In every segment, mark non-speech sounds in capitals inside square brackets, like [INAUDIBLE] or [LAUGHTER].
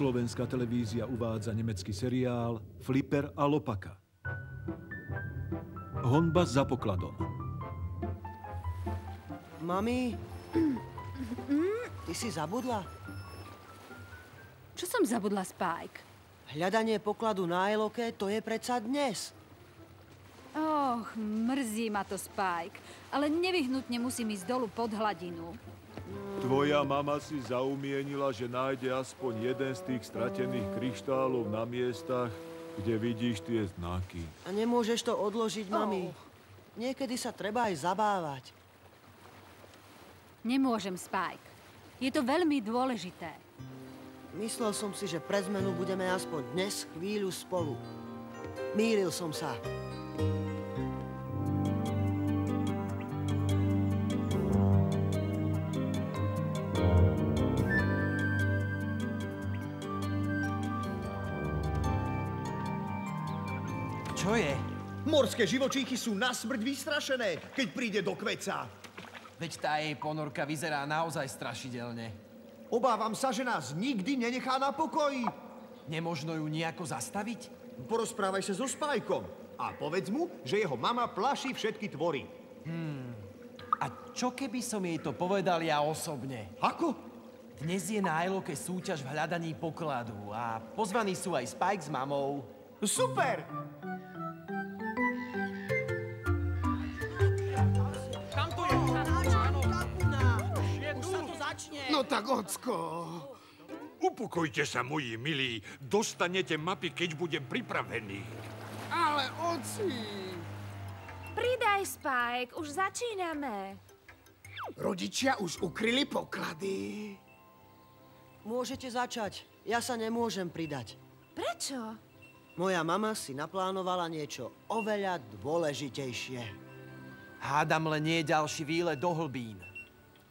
Slovenská televízia uvádza nemecký seriál Flipper a Lopaka. Honba za pokladom. Mami? Ty si zabudla? Čo som zabudla, Spike? Hľadanie pokladu na Eloke, to je predsa dnes. Och, mrzí ma to, Spike. Ale nevyhnutne musím ísť dolu pod hladinu. Tvoja mama si zaumienila, že nájde aspoň jeden z tých stratených kryštálov na miestach, kde vidíš tie znaky. A nemôžeš to odložiť, mami. Niekedy sa treba aj zabávať. Nemôžem, Spike. Je to veľmi dôležité. Myslel som si, že pre zmenu budeme aspoň dnes chvíľu spolu. Mýlil som sa. Čo je? Morské živočíchy sú na smrť vystrašené, keď príde do kveca. Veď tá jej ponorka vyzerá naozaj strašidelne. Obávam sa, že nás nikdy nenechá na pokoji. Nemožno ju nejako zastaviť? Porozprávaj sa so Spajkom a povedz mu, že jeho mama plaší všetky tvory. A čo keby som jej to povedal ja osobne? Ako? Dnes je na Eloke súťaž v hľadaní pokladu a pozvaní sú aj Spike s mamou. Super! No tak, ocko. Upokojte sa, moji milí. Dostanete mapy, keď budem pripravený. Ale oci. Pridaj, Spike, už začíname. Rodičia už ukryli poklady. Môžete začať. Ja sa nemôžem pridať. Prečo? Moja mama si naplánovala niečo oveľa dôležitejšie. Hádam len nie ďalší výlet do hlbín.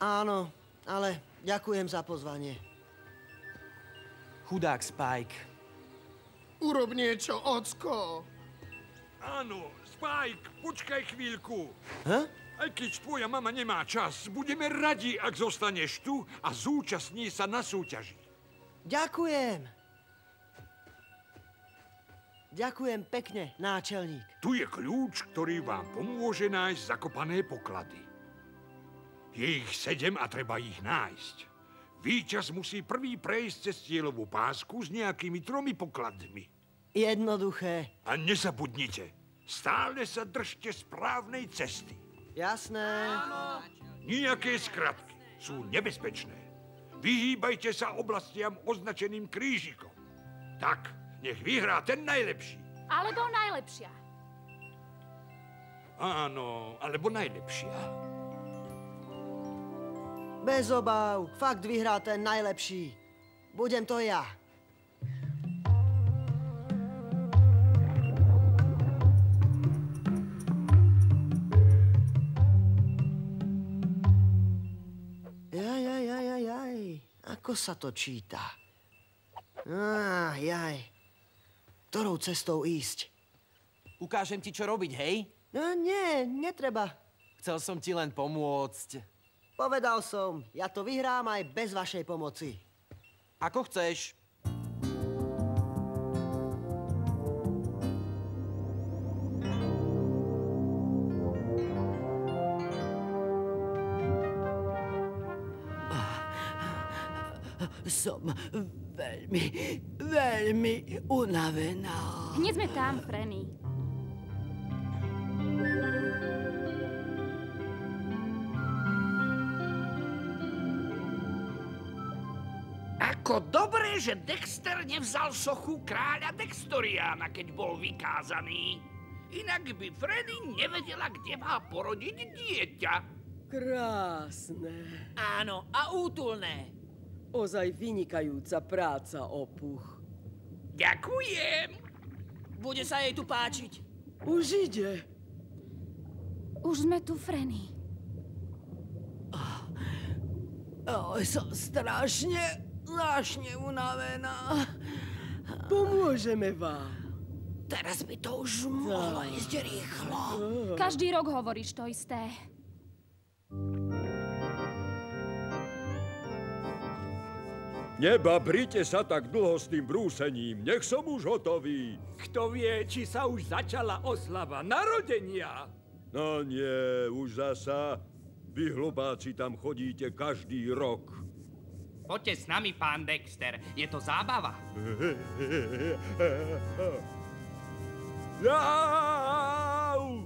Áno, ale ďakujem za pozvanie. Chudák Spike. Urob niečo, ocko. Áno, Spike, počkaj chvíľku. Huh? Aj keď tvoja mama nemá čas, budeme radi, ak zostaneš tu a zúčastní sa na súťaži. Ďakujem. Ďakujem pekne, náčelník. Tu je kľúč, ktorý vám pomôže nájsť zakopané poklady. Je ich sedem a treba ich nájsť. Výťaz musí prvý prejsť cez cieľovú pásku s nejakými tromi pokladmi. Jednoduché. A nezabudnite, stále sa držte správnej cesty. Jasné. Nijaké skratky sú nebezpečné. Vyhýbajte sa oblastiam označeným krížikom. Tak, nech vyhrá ten najlepší. Alebo najlepšia. Áno, alebo najlepšia. Bez obav. Fakt vyhrá ten najlepší. Budem to ja. Jaj, jaj, jaj, jaj, jaj. Ako sa to číta? Á, jaj. Ktorou cestou ísť? Ukážem ti, čo robiť, hej? No, nie, netreba. Chcel som ti len pomôcť. Povedal som, ja to vyhrám aj bez vašej pomoci. Ako chceš. Som veľmi, veľmi unavená. Hneď sme tam, Frenny. Ako dobré, že Dexter nevzal sochu kráľa Dextoriana, keď bol vykázaný. Inak by Freddy nevedela, kde má porodiť dieťa. Krásne. Áno, a útulné. Ozaj vynikajúca práca, opuch. Ďakujem. Bude sa jej tu páčiť. Už ide. Už sme tu, Frenny. Oh, som strašne Zvláštne unavená. Pomôžeme vám. Teraz by to už mohlo ísť rýchlo. Každý rok hovoríš to isté. Nebabrite sa tak dlho s tým brúsením, nech som už hotový. Kto vie, či sa už začala oslava narodenia? No nie, už zasa. Vy hlupáci tam chodíte každý rok. Poďte s nami, pán Dexter. Je to zábava. Jau!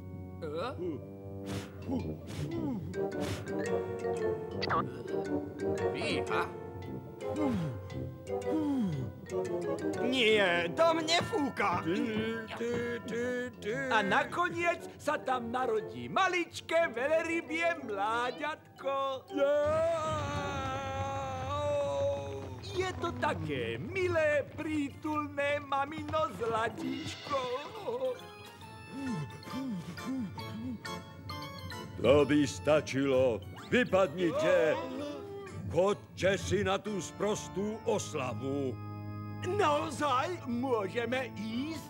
Fíha. Nie, dom nefúka. A nakoniec sa tam narodí maličké veľrybie mláďatko. Je to také milé, prítulné mamino zlatíčko. To by stačilo. Vypadnite. Chodte si na tú sprostú oslavu. Naozaj môžeme ísť?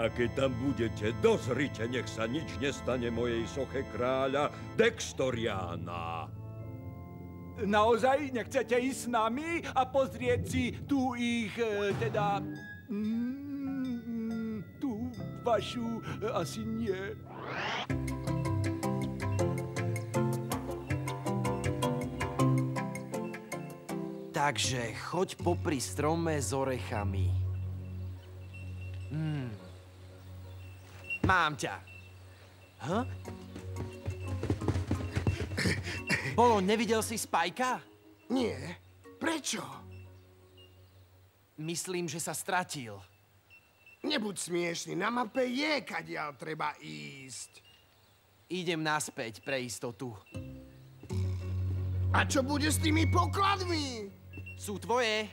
A keď tam budete, dozrite, nech sa nič nestane mojej soche kráľa Dextoriana. Naozaj nechcete ísť s nami a pozrieť si tú ich, e, teda... mm, tú vašu, e, asi nie. Takže choď popri strome s orechami. Hmm. Mám ťa. Huh? Bolo, nevidel si Spajka? Nie. Prečo? Myslím, že sa stratil. Nebuď smiešný, na mape je, kadiaľ treba ísť. Idem naspäť pre istotu. A čo bude s tými pokladmi? Sú tvoje.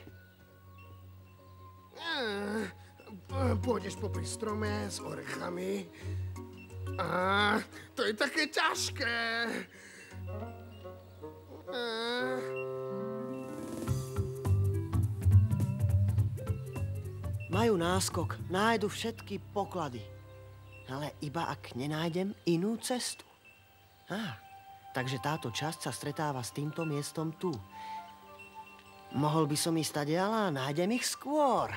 Eh, Pôjdeš popri strome s orechami. A to je také ťažké. Majú náskok, nájdu všetky poklady. Ale iba ak nenájdem inú cestu. Á, takže táto časť sa stretáva s týmto miestom tu. Mohol by som ísť tadiaľ a nájdem ich skôr.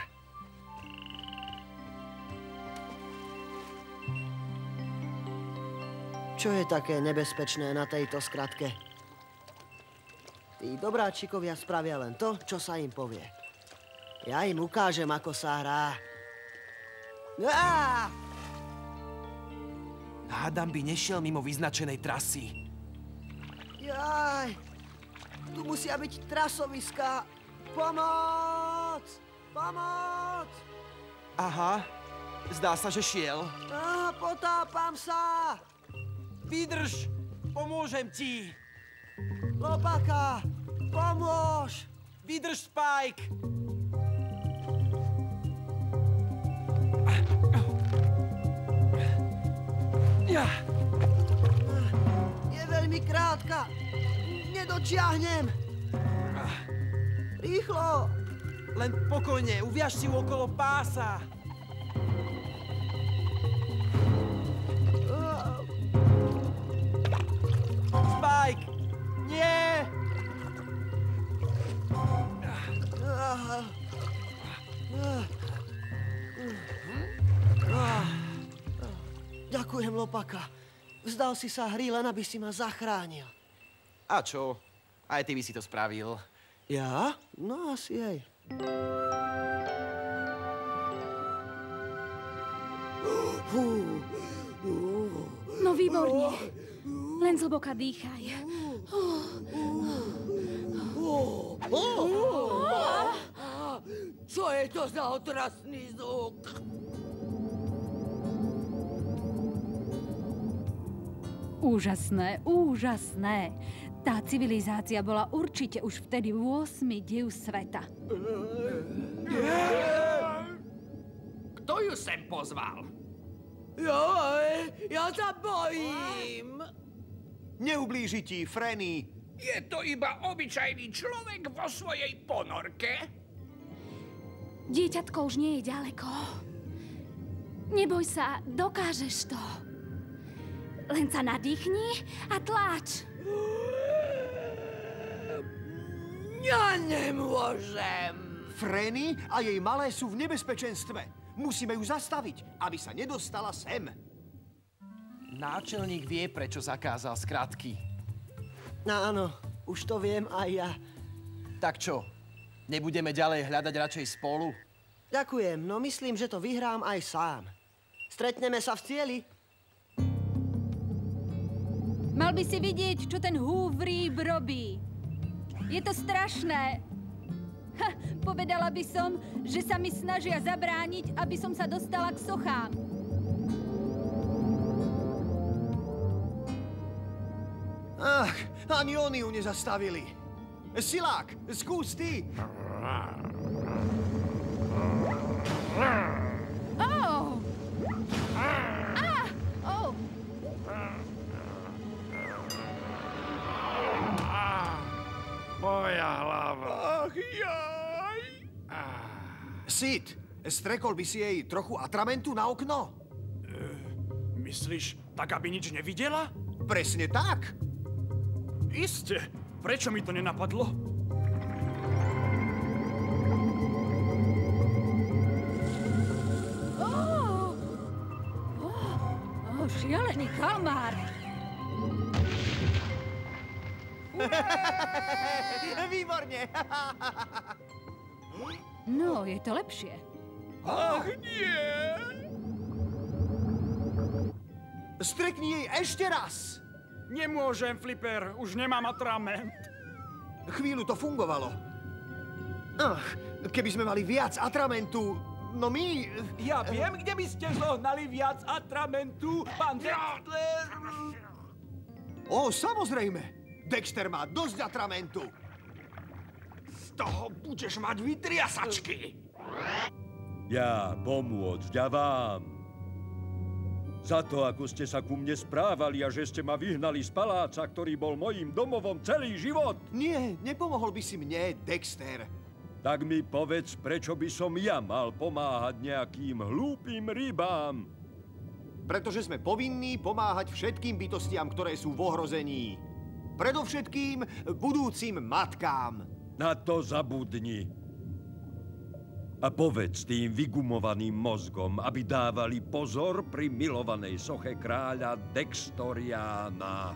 Čo je také nebezpečné na tejto skratke? Tí dobráčikovia spravia len to, čo sa im povie. Ja im ukážem, ako sa hrá. Á! Hádam by nešiel mimo vyznačenej trasy. Jaj! Tu musia byť trasoviská. Pomoc! Pomoc! Aha, zdá sa, že šiel. Á, potápam sa! Vydrž, pomôžem ti. Lopaka, pomôž! Vydrž, Spike. Je veľmi krátka. Nedočiahnem. Rýchlo! Len pokojne, uviaž si okolo pása. Nie! Ďakujem, Lopaka. Vzdal si sa hry, len aby si ma zachránil. A čo? Aj ty by si to spravil. Ja? No asi aj. No výborne. Len zhlboka dýchaj. Čo je to za otrasný zvuk? Úžasné, úžasné. Tá civilizácia bola určite už vtedy 8. div sveta. Kto ju sem pozval? Joj, ja sa bojím. Neublíži ti, Frenny. Je to iba obyčajný človek vo svojej ponorke? Dieťatko už nie je ďaleko. Neboj sa, dokážeš to. Len sa nadýchni a tlač. Ja nemôžem. Frenny a jej malé sú v nebezpečenstve. Musíme ju zastaviť, aby sa nedostala sem. Náčelník vie, prečo zakázal skratky. No áno, už to viem aj ja. Tak čo? Nebudeme ďalej hľadať radšej spolu? Ďakujem, no myslím, že to vyhrám aj sám. Stretneme sa v cieli. Mal by si vidieť, čo ten húvríb robí. Je to strašné. Ha, povedala by som, že sa mi snažia zabrániť, aby som sa dostala k sochám. Ani oni ju nezastavili. Silák, skús ty. Oh! Ah! Oh! Moja hlava. Ach, jaj. Sid, strekol by si jej trochu atramentu na okno? Myslíš, tak aby nič nevidela? Presne tak. Iste. Prečo mi to nenapadlo? Oh! Oh, oh, šialený kalmár. Výborne. No, je to lepšie. Ach, nie. Strekni jej ešte raz. Nemôžem, Flipper. Už nemám atrament. Chvíľu to fungovalo. Ach, keby sme mali viac atramentu, no my... Ja viem, kde by ste zohnali viac atramentu, pán Dexter. O, samozrejme. Dexter má dosť atramentu. Z toho budeš mať vytriasačky. Ja pomôcť a vám. Za to, ako ste sa ku mne správali a že ste ma vyhnali z paláca, ktorý bol mojím domovom celý život. Nie, nepomohol by si mne, Dexter. Tak mi povedz, prečo by som ja mal pomáhať nejakým hlúpým rybám. Pretože sme povinní pomáhať všetkým bytostiam, ktoré sú v ohrození. Predovšetkým budúcim matkám. Na to zabudni. A povedz tým vygumovaným mozgom, aby dávali pozor pri milovanej soche kráľa Dextoriana.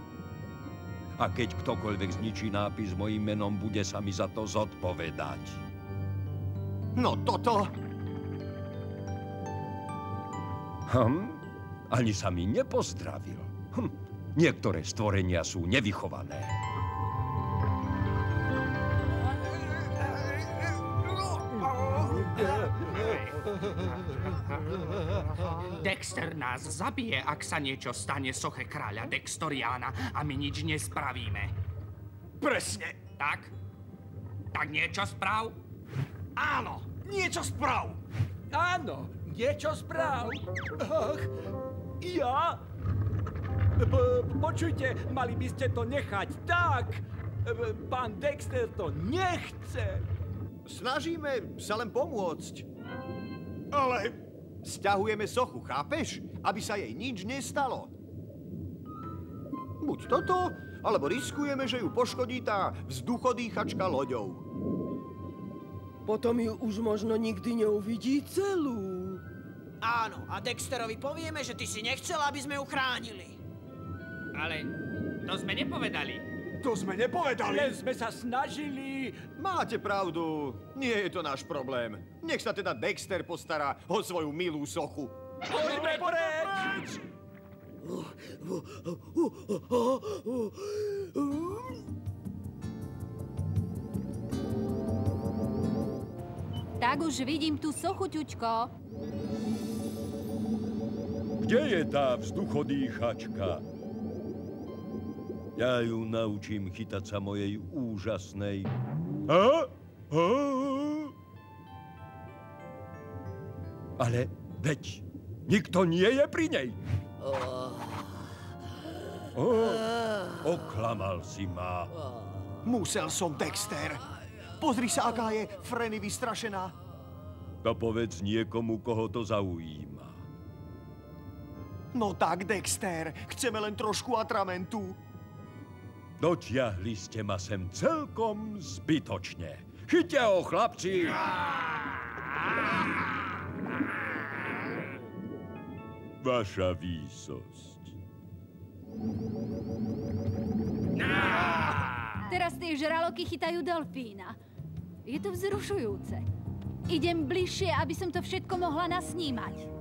A keď ktokoľvek zničí nápis s mojím menom, bude sa mi za to zodpovedať. No toto... Hm? Ani sa mi nepozdravil. Hm. Niektoré stvorenia sú nevychované. Dexter nás zabije, ak sa niečo stane soche kráľa Dextoriana a my nič nespravíme. Presne. Tak? Tak niečo sprav? Áno, niečo sprav. Áno, niečo správ. Ach, ja? Po, počujte, mali by ste to nechať tak. Pán Dexter to nechce. Snažíme sa len pomôcť. Ale stiahujeme sochu, chápeš? Aby sa jej nič nestalo. Buď toto, alebo riskujeme, že ju poškodí tá vzduchodýchačka loďou. Potom ju už možno nikdy neuvidí celú. Áno, a Dexterovi povieme, že ty si nechcel, aby sme ju chránili. Ale to sme nepovedali. To sme nepovedali. Len sme sa snažili. Máte pravdu, nie je to náš problém. Nech sa teda Dexter postará o svoju milú sochu. Poďme preč! Tak už vidím tú sochu, ťučko. Kde je tá vzduchodýchačka? Ja ju naučím chytať sa mojej úžasnej... A? A? Ale veď nikto nie je pri nej. Oh, oklamal si ma. Musel som, Dexter. Pozri sa, aká je Frenny vystrašená. To povedz niekomu, koho to zaujíma. No tak, Dexter, chceme len trošku atramentu. Dotiahli ste ma sem celkom zbytočne. Chyťte ho, chlapci! Vaša výsosť. Teraz tie žraloky chytajú delfína. Je to vzrušujúce. Idem bližšie, aby som to všetko mohla nasnímať.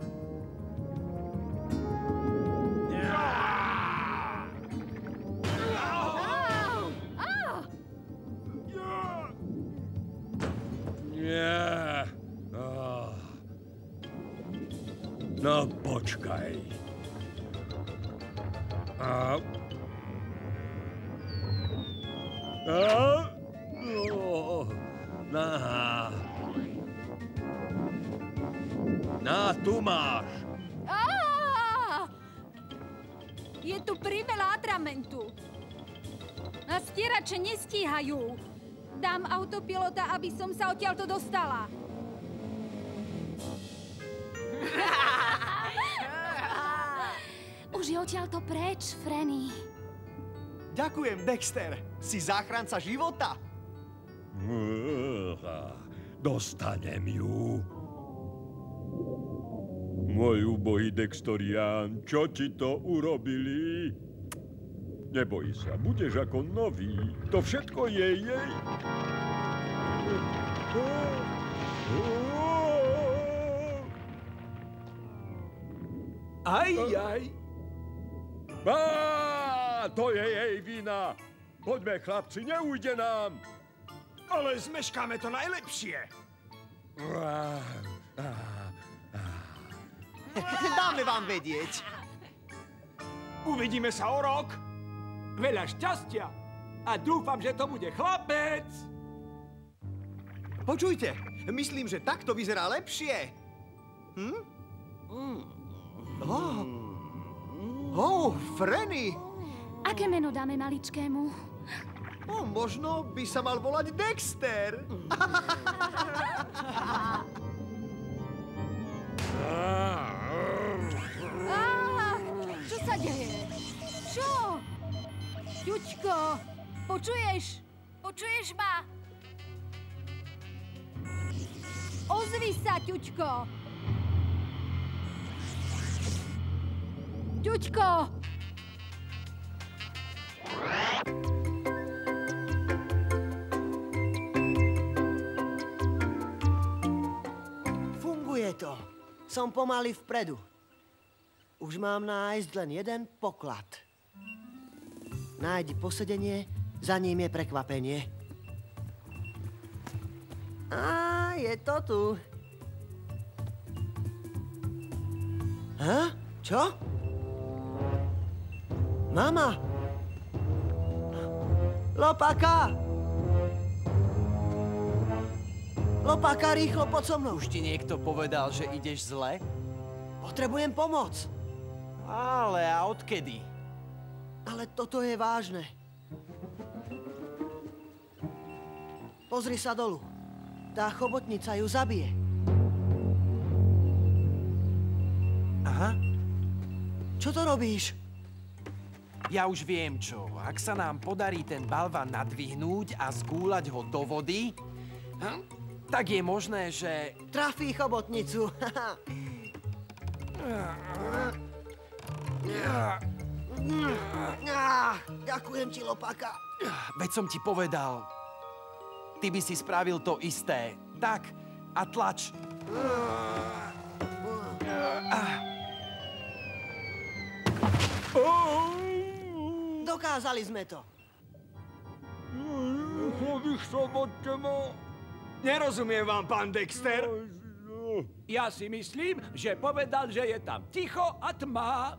Počkaj. A... A... Oh. Na. Na, tu máš. Á! Je tu priveľa atramentu. A stierače nestíhajú. Dám autopilota, aby som sa odtiaľto dostala. Je odtiaľto preč, Frenny. Ďakujem, Dexter. Si záchranca života. Dostanem ju. Môj ubohý Dextorián, čo ti to urobili? Neboj sa, budeš ako nový. To všetko je jej. Aj, aj. Á, to je jej vina. Poďme, chlapci, neujde nám. Ale zmeškáme to najlepšie. Á, á. Dáme vám vedieť. Uvidíme sa o rok. Veľa šťastia. A dúfam, že to bude chlapec. Počujte, myslím, že takto vyzerá lepšie. Hm? Oh, oh Frenny. Aké meno dáme maličkému? Oh, možno by sa mal volať Dexter. Á, čo sa deje? Čo? Ťučko, počuješ? Počuješ ma? Ozvi sa, Ťučko! Ťučko! Funguje to. Som pomaly vpredu. Už mám nájsť len jeden poklad. Nájdi posedenie, za ním je prekvapenie. Á, je to tu. Hä? Čo? Mama! Lopaka! Lopaka, rýchlo, poď so mnou. Už ti niekto povedal, že ideš zle? Potrebujem pomoc. Ale a odkedy? Ale toto je vážne. Pozri sa dolu. Tá chobotnica ju zabije. Aha. Čo to robíš? Ja už viem čo. Ak sa nám podarí ten balvan nadvihnúť a zgúľať ho do vody, hm, tak je možné, že... Trafí chobotnicu. Ďakujem ti, Lopaka. Veď som ti povedal, ty by si spravil to isté. Tak, a tlač. Dokázali sme to. Nerozumiem vám, pán Dexter. Ja si myslím, že povedal, že je tam ticho a tma.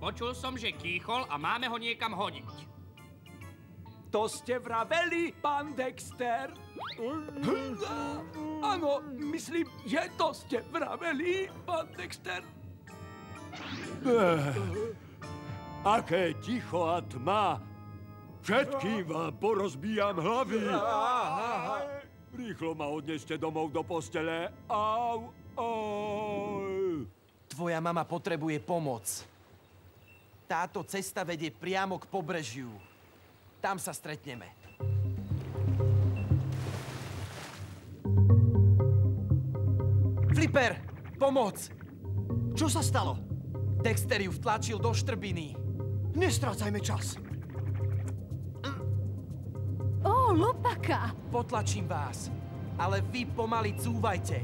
Počul som, že kýchol a máme ho niekam hodiť. To ste vraveli, pán Dexter. Áno, myslím, že to ste vraveli, pán Dexter. Aké ticho a tma. Všetkým vám porozbíjam hlavy. Rýchlo ma odneste domov do postele. Au, au. Tvoja mama potrebuje pomoc. Táto cesta vedie priamo k pobrežiu. Tam sa stretneme. Flipper, pomoc! Čo sa stalo? Dexter ju vtlačil do štrbiny. Nestrácajme čas. Ó, lopaka! Potlačím vás, ale vy pomaly cúvajte.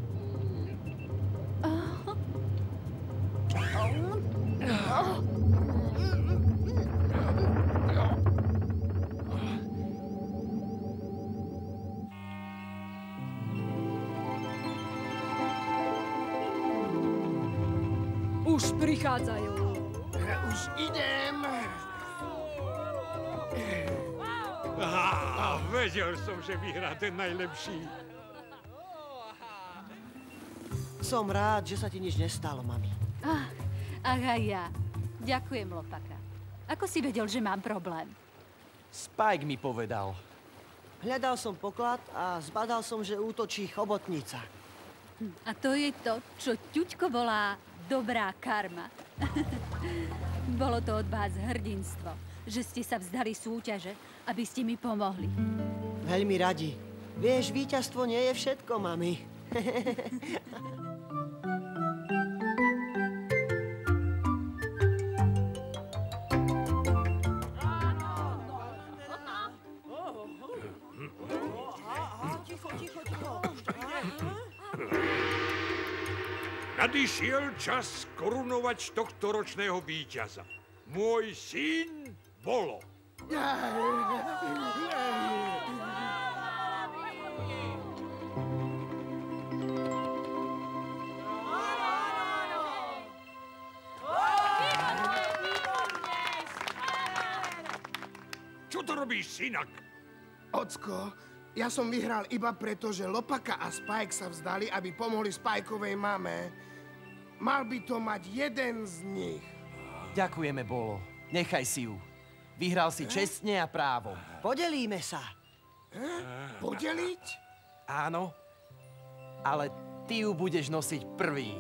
Už prichádzajú. Už idem. Som, že vyhrá ten najlepší. Som rád, že sa ti nič nestalo, mami. Ach, ach aj ja. Ďakujem, lopaka. Ako si vedel, že mám problém? Spike mi povedal. Hľadal som poklad a zbadal som, že útočí chobotnica. Hm, A to je to, čo Ťuďko volá dobrá karma. [LAUGHS] Bolo to od vás hrdinstvo, že ste sa vzdali súťaže, aby ste mi pomohli. Veľmi radi. Vieš, víťazstvo nie je všetko, mami. Nadišiel čas korunovať tohto ročného víťaza. Môj syn Bolo. Čo to robíš, synak? Ocko, ja som vyhral iba preto, že Lopaka a Spike sa vzdali, aby pomohli Spajkovej mame. Mal by to mať jeden z nich. Ďakujeme, Bolo. Nechaj si ju. Vyhral si čestne a právom. Podelíme sa. Podeliť? Áno, ale ty ju budeš nosiť prvý.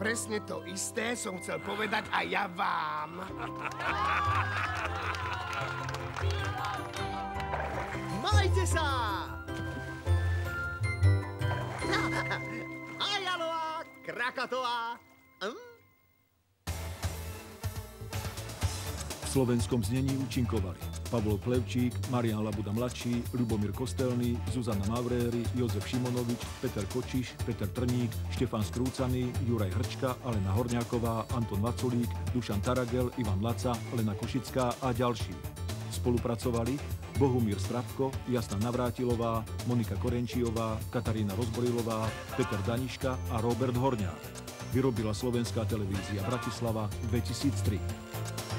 Presne to isté som chcel povedať aj ja vám. Majte sa! Ajaloa, Krakatová. Hm? Slovenskom znení účinkovali Pavol Klevčík, Marian Labuda mladší, Ľubomír Kostelný, Zuzana Mavréry, Jozef Šimonovič, Peter Kočiš, Peter Trník, Štefan Skrúcaný, Juraj Hrčka, Alena Horňáková, Anton Vaculík, Dušan Taragel, Ivan Laca, Lena Košická a ďalší. Spolupracovali Bohumír Strapko, Jasna Navrátilová, Monika Korenčiová, Katarína Rozborilová, Peter Daniška a Robert Horňák. Vyrobila Slovenská televízia Bratislava 2003.